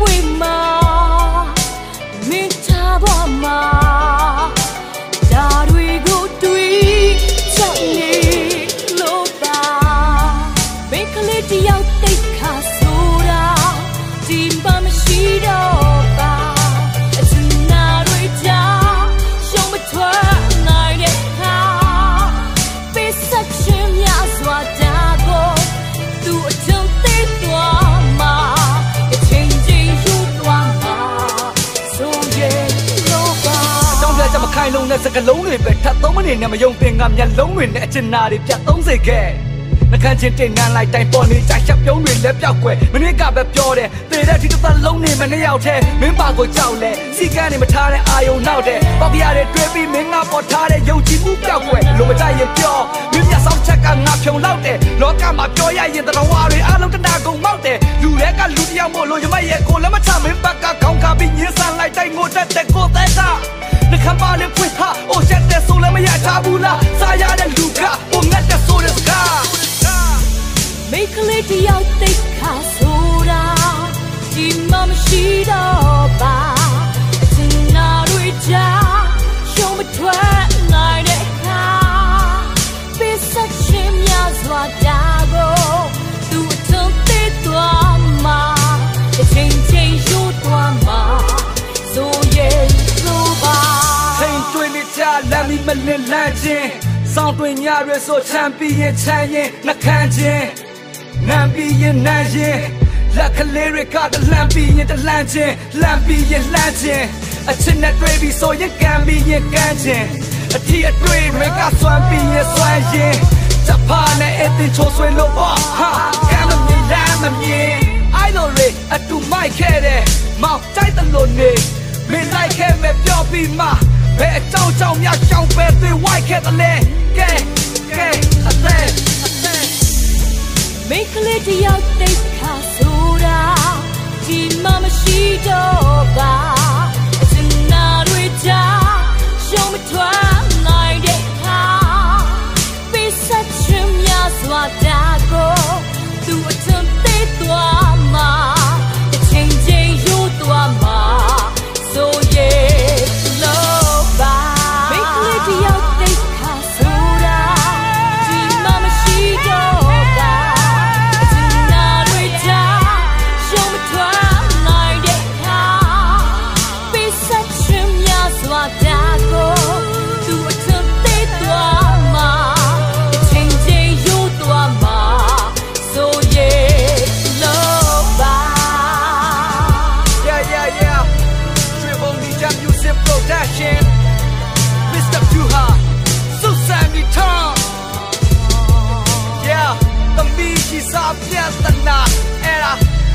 ဝေးမှာမင်းထားပါမှာဒါတွေကိုတွေးချက်နေလို့ပါမင်းကလေးတယောက်တိတ်ခါဆိုတာဒီမှာမရှိတော့ စကလုံးတွေပဲထပ်သုံးမနေနဲ့မယုံသင်ကမျက်လုံးတွေနဲ့အချင်နာတွေပြတ်သုံးစေခဲ့နှခမ်းချင်းတိတ်နန်းလိုက်တိုင်းပေါ်နေကြချက်ပြုံးတွေလက်ပြောက်ွယ်မနေ့ကပဲပြောတယ်သေတဲ့ဒီတစ်ပတ်လုံးနေမနှစ်ယောက်ထဲမင်းပါကိုကြောက်လဲစီကန်းနေမထားတဲ့အာယုံနောက်တဲ့ပေါက်ပြရတဲ့တွေးပြီးမင်းကပေါ်ထားတဲ့ယုံကြည်မှုပြောက်ွယ်လိုမကြရင်ပြောမင်းမျက်စောင်းချက်ကငါဖြုံလောက်တယ်လောကမှာပြောရရင်တတော်ဝါတွေအားလုံးတနာကုန်မောက်တယ်လူတွေကလူတယောက်မို့လို့ရမရဲ့ကိုလည်းမချမင်းဘက်ကခေါင်းကပြီးညှင်းဆန်လိုက်တိုင်းငိုတတ်တဲ့ကိုသက်တာ နှခမ်းပါလေဖွင့်ဟာအိုချက်တဲ့ဆိုလည်းမရထားဘူးလားစားရတဲ့လူကပုံငတ်တဲ့ဆိုတဲ့စကားမိတ်ကလေးတယောက်သိခါဆိုတာဒီမှမရှိတော့ပါ လမ်းမီမလင်းလန့်ခြင်းစောင်းတွင်ညရွယ်ဆိုချမ်းပြီးရင်ချမ်းရင်နှခမ်းခြင်းနမ်းပြီးရင်နမ်းရင်လက်ကလေးတွေကတလန့်ပြီးရင်တလန့်ချင်းလန့်ပြီးရင်လှမ်းချင်းအချစ်နဲ့တွေ့ပြီးဆိုရင်ကံပြီးရင်ကမ်းချင်းအထီးအတွေ့တွေကစွမ်းပြီးရင်စွမ်းရင်တဖာနဲ့အသင်ချိုးဆွေးလို့ပေါ့ဟာကံမမြင်လမ်းမမြင် idol တွေအတူမိုက်ခဲ့တယ်မောင်တိုက်တယ်လို့နေမင်းလိုက်ခဲ့မဲ့ပြောပြီးမှ ဘယ်အကြောင်းကြောင့်များရှောင်ပဲသွေးဝိုက်ခဲ့တယ်လဲကဲကဲအသက်မိတ်ကလေးတယောက်တိတ်ခါဆိုတာ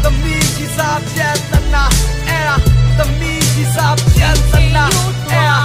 သမီးကြီးစားပြဿနာအဲ့ဒါသမီးကြီးစားပြဿနာအဲ့ဒါ